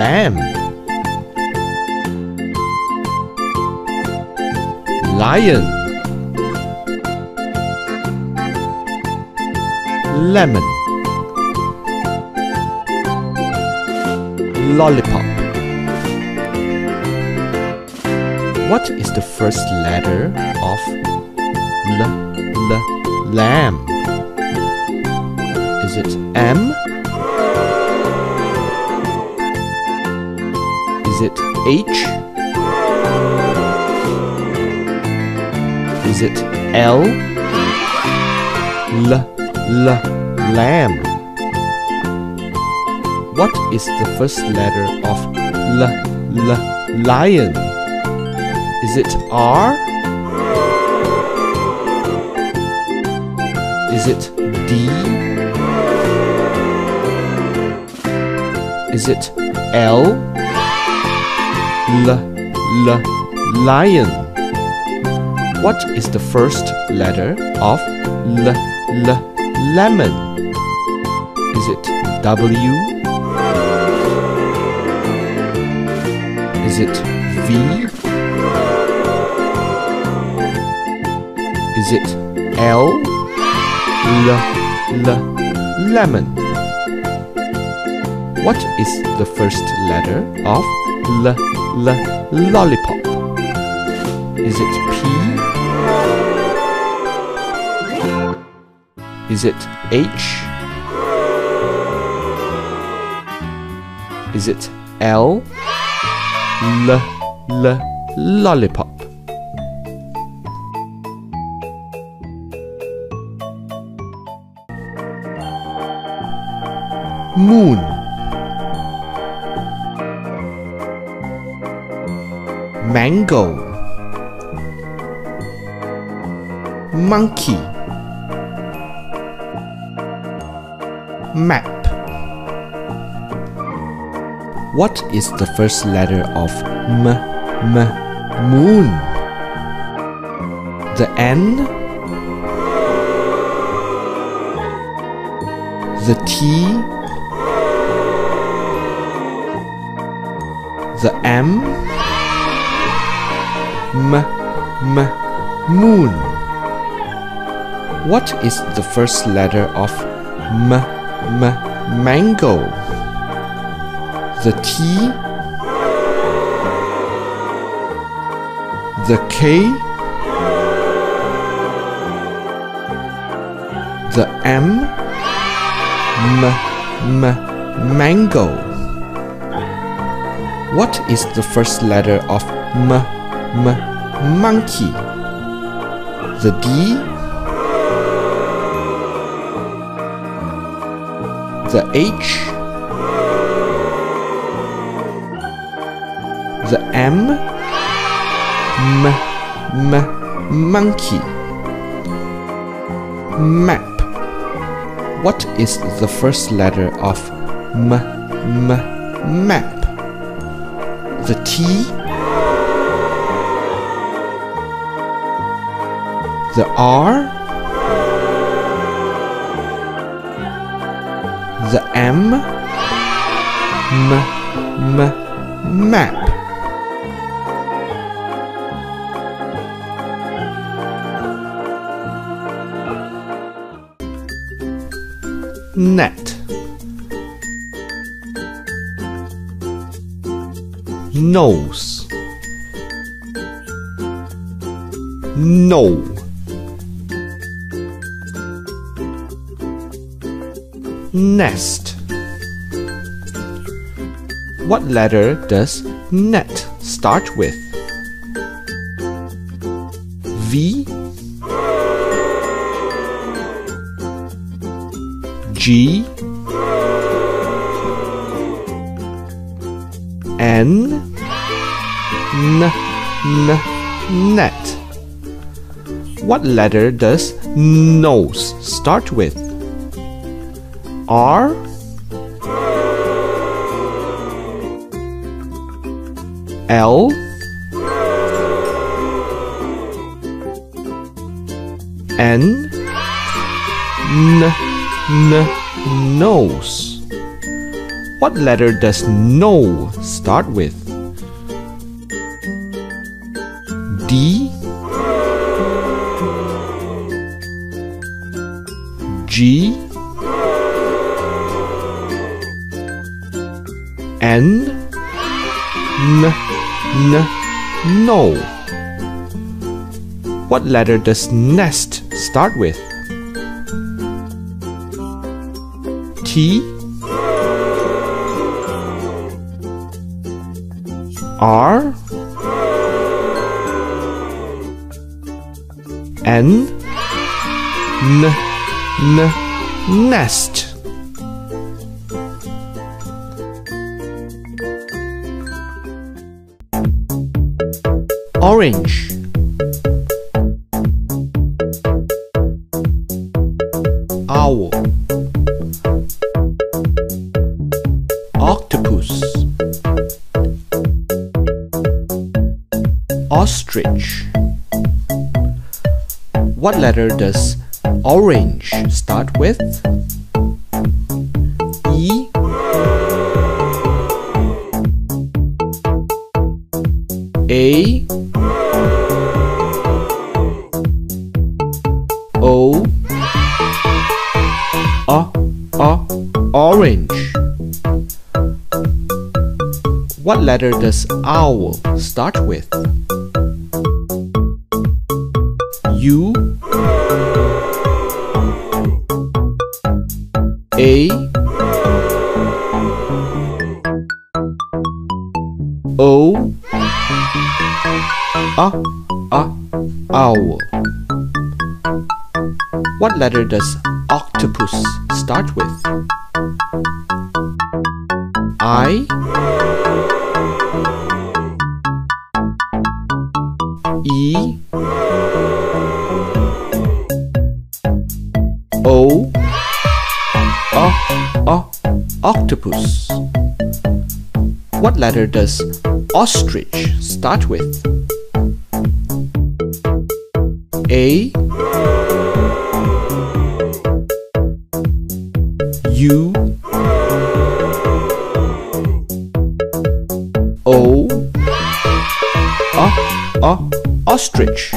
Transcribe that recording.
lamb. Lion. Lemon. Lollipop What is the first letter of l l lamb? Is it M? Is it H? Is it L? L L lamb. What is the first letter of L L lion? Is it R? Is it D? Is it L? L L lion. What is the first letter of L L lemon? Is it W? Is it V? Is it L? L L lemon. What is the first letter of L L lollipop? Is it P? Is it H? Is it L? L L lollipop. Moon. Mango. Monkey. Map. What is the first letter of M M moon? The N. The T The M M M moon What is the first letter of M M mango? The T The K The M M M mango What is the first letter of M M monkey? The D? The H? The M? M M monkey. Map. What is the first letter of M M map? The T The R The M M M map. Net nose no nest. What letter does net start with? V. G. N N N net. What letter does nose start with? R L N N N nose. What letter does no start with? D G? N? N? N? No. What letter does nest start with? T? R N N N nest. Orange. Owl. Octopus. Ostrich What letter does orange start with? E A O A A orange What letter does owl start with? A A owl What letter does octopus start with? I E O A A octopus. What letter does ostrich start with? A U O A A ostrich.